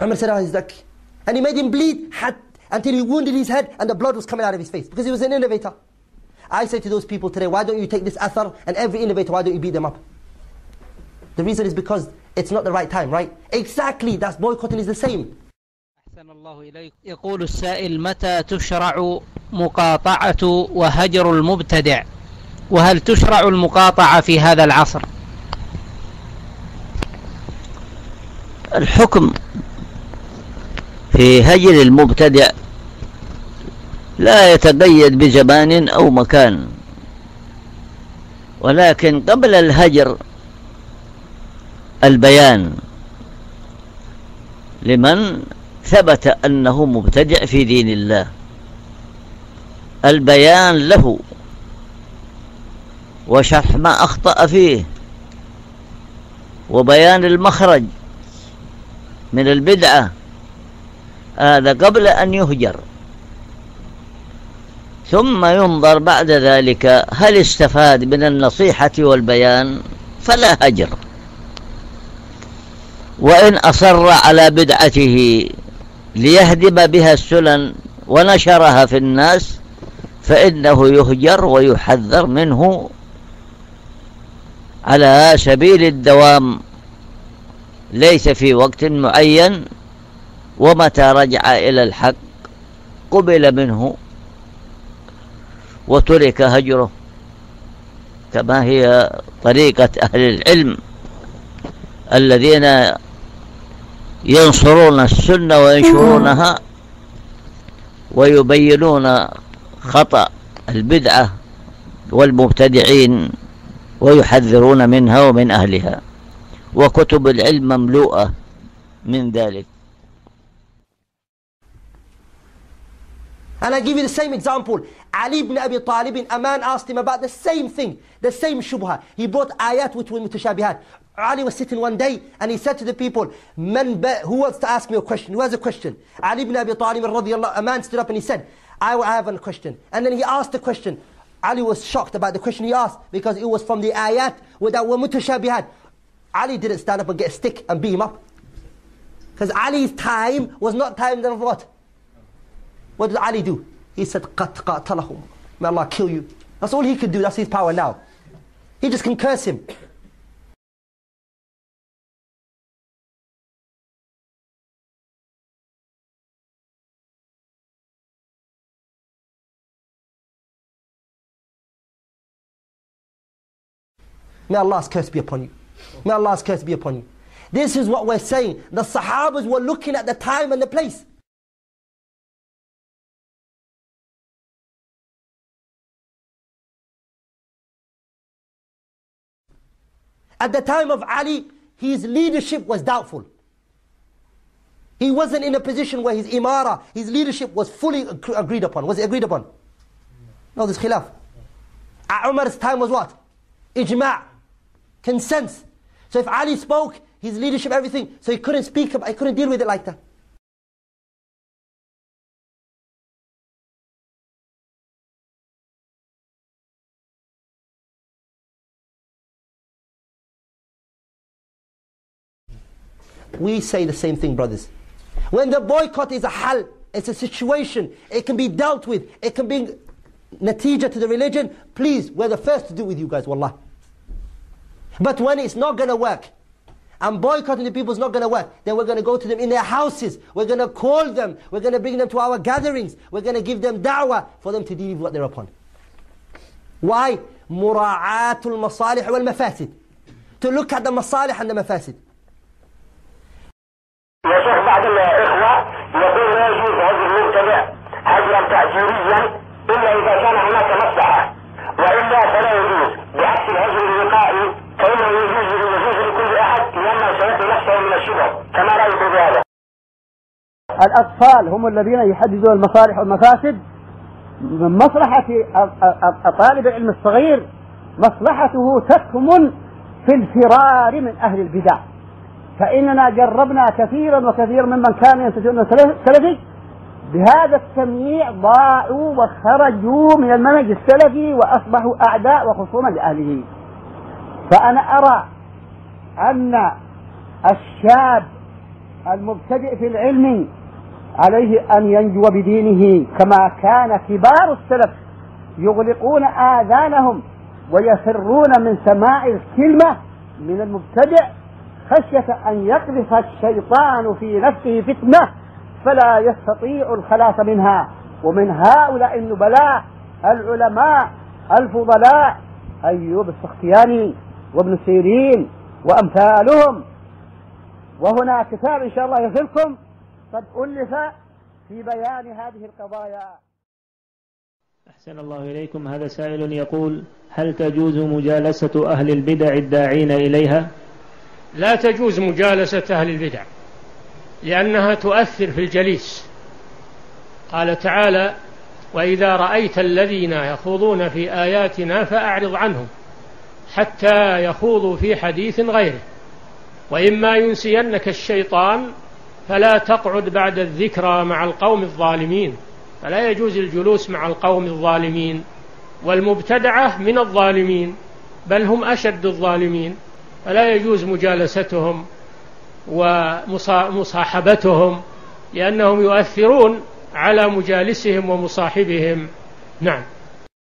Umar said, oh, he's lucky. And he made him bleed until he wounded his head and the blood was coming out of his face because he was an innovator. I say to those people today, why don't you take this athar and every innovator, why don't you beat them up? The reason is because it's not the right time, right? Exactly, that's boycotting is the same. أحسن الله إليك يقول السائل متى تشرع مقاطعة وهجر المبتدع وهل تشرع المقاطعة في هذا العصر الحكم في هجر المبتدع لا يتقيد بزمان أو مكان ولكن قبل الهجر البيان لمن ثبت أنه مبتدع في دين الله. البيان له وشرح ما أخطأ فيه وبيان المخرج من البدعة هذا قبل أن يهجر. ثم ينظر بعد ذلك هل استفاد من النصيحة والبيان؟ فلا هجر وإن أصر على بدعته ليهدم بها السنن ونشرها في الناس فإنه يهجر ويحذر منه على سبيل الدوام. ليس في وقت معين ومتى رجع إلى الحق؟ قبل منه وترك هجره كما هي طريقة أهل العلم الذين ينصرون السنة وينشرونها ويبينون خطأ البدعة والمبتدعين ويحذرون منها ومن أهلها وكتب العلم مملوءة من ذلك. And I give you the same example. Ali ibn Abi Talib, a man asked him about the same thing, the same shubha. He brought ayat which were mutashabihat. Ali was sitting one day and he said to the people, Man who wants to ask me a question? Who has a question? Ali ibn Abi Talib, a man stood up and he said, I have a question. And then he asked the question. Ali was shocked about the question he asked because it was from the ayat that were mutashabihat. Ali didn't stand up and get a stick and beat him up. Because Ali's time was not time of what? What did Ali do? He said, قَتْ قَاتَلَهُمْ May Allah kill you. That's all he could do. That's his power now. He just can curse him. May Allah's curse be upon you. May Allah's curse be upon you. This is what we're saying. The Sahabas were looking at the time and the place. At the time of Ali, his leadership was doubtful. He wasn't in a position where his imara, his leadership was fully agreed upon. Was it agreed upon? No, this khilaf. At Umar's time was what? Ijma' consents. So if Ali spoke, his leadership, everything, so he couldn't speak, he couldn't deal with it like that. We say the same thing, brothers. When the boycott is a hal, it's a situation, it can be dealt with, it can be natija to the religion, please, we're the first to do with you guys, wallah. But when it's not going to work, and boycotting the people is not going to work, then we're going to go to them in their houses, we're going to call them, we're going to bring them to our gatherings, we're going to give them da'wah for them to deal with what they're upon. Why? مراعاة المصالح والمفاسد. To look at the masalih and the mafasid. بعض الإخوة يقول لا يجوز هجر المبتدع هجرا تعجيريا إلا إذا كان هناك مصلحة وإلا فلا يجوز. بعكس الهجر الوقائي فإنه يجوز يجوز لكل أحد لأنه سيبدو نفسه من الشبه. كما رأيت بهذا؟ الأطفال هم الذين يحددون المصالح والمفاسد. من مصلحة طالب العلم الصغير مصلحته تكمن في الفرار من أهل البدع. فإننا جربنا كثيرا وكثيرا ممن كانوا ينتسبون السلفي بهذا التمييع ضاعوا وخرجوا من المنهج السلفي وأصبحوا أعداء وخصوما لأهله. فأنا أرى أن الشاب المبتدئ في العلم عليه أن ينجو بدينه كما كان كبار السلف يغلقون آذانهم ويفرون من سماع الكلمة من المبتدئ خشية أن يقذف الشيطان في نفسه فتنة فلا يستطيع الخلاص منها. ومن هؤلاء النبلاء العلماء الفضلاء أيوب السختياني وابن سيرين وأمثالهم. وهنا كتاب إن شاء الله يصلكم. قد ألف في بيان هذه القضايا. أحسن الله إليكم. هذا سائل يقول هل تجوز مجالسة أهل البدع الداعين إليها؟ لا تجوز مجالسة أهل البدع لأنها تؤثر في الجليس. قال تعالى وإذا رأيت الذين يخوضون في آياتنا فأعرض عنهم حتى يخوضوا في حديث غيره. وإما ينسينك الشيطان فلا تقعد بعد الذكرى مع القوم الظالمين فلا يجوز الجلوس مع القوم الظالمين والمبتدعة من الظالمين بل هم أشد الظالمين. فلا يجوز مجالستهم ومصاحبتهم لأنهم يؤثرون على مجالسهم ومصاحبهم. نعم.